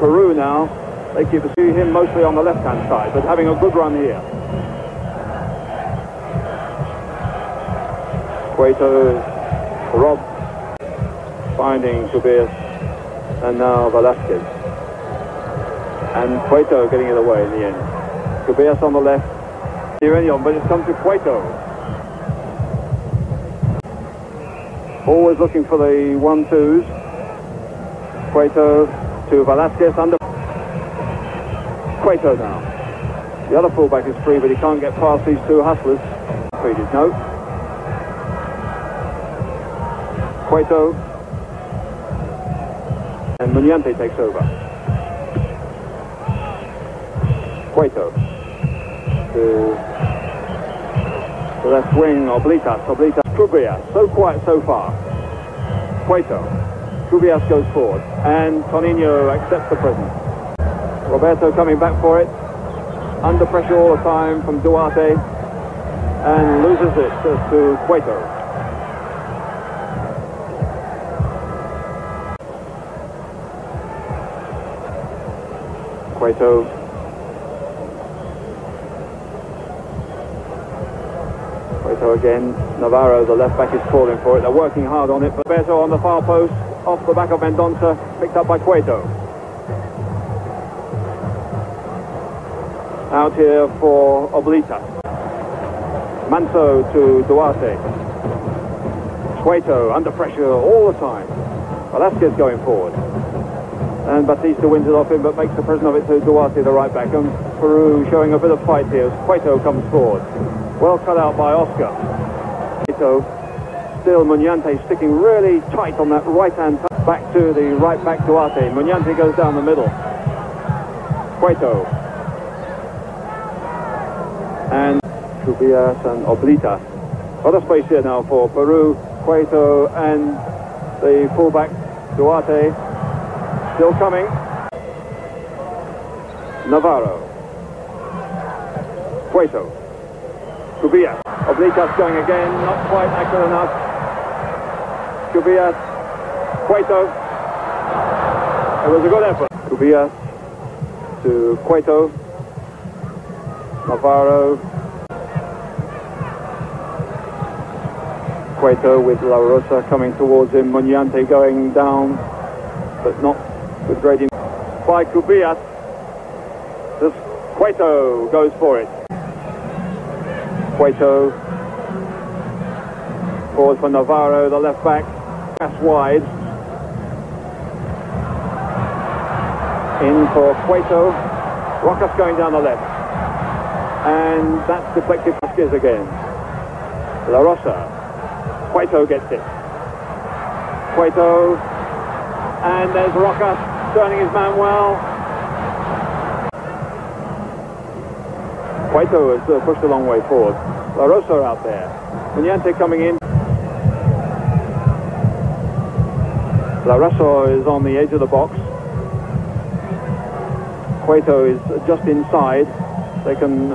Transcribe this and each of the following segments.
Peru now, they keep pursuing him mostly on the left-hand side, but having a good run here. Cueto, Rob, finding Tobias, and now Velasquez. And Cueto getting it away in the end. Tobias on the left, Irenion, but it's come to Cueto. Always looking for the one-twos. Cueto to Velasquez under Cueto now. The other fullback is free, but he can't get past these two hustlers. Treated, no. Cueto. And Muñante takes over. Cueto. To the left wing, Oblitas. Oblitas. Trubias. So quiet so far. Cueto. Trubias goes forward. And Toninho accepts the present. Roberto coming back for it. Under pressure all the time from Duarte. And loses it to Cueto. Cueto. Cueto again. Navarro, the left back, is falling for it. They're working hard on it. Beto on the far post, off the back of Mendonça, picked up by Cueto. Out here for Oblita. Manzo to Duarte. Cueto under pressure all the time. Velasquez going forward. And Batista wins it off him, but makes the present of it to Duarte, the right back. And Peru showing a bit of fight here as Cueto comes forward. Well cut out by Oscar. Cueto, still Muñante sticking really tight on that right-hand back to the right back to Duarte. Muñante goes down the middle. Cueto. And Trubias and Oblita. Of space here now for Peru, Cueto and the fullback Duarte. Still coming. Navarro. Cueto. Cubillas. Oblitas going again. Not quite accurate enough. Cubillas. Cueto. It was a good effort. Cubillas to Cueto. Navarro. Cueto with La Rosa coming towards him. Muñante going down, but not with great. By Cubillas. This Cueto goes for it. Cueto. Forward for Navarro, the left back. Pass wide. In for Cueto. Rojas going down the left. And that's deflected Vasquez again. La Rosa. Cueto gets it. Cueto. And there's Rojas turning his man well. Cueto has uh, pushed a long way forward. La Rosa out there. Muñante coming in. La is on the edge of the box. Cueto is just inside. They can...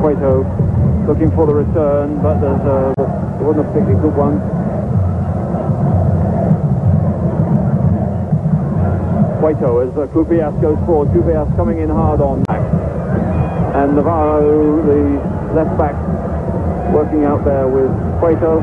Cueto looking for the return, but there's a, it wasn't a particularly good one. Cueto as uh, Cubillas goes forward. Cubillas coming in hard on back. And Navarro, the left back, working out there with Cueto.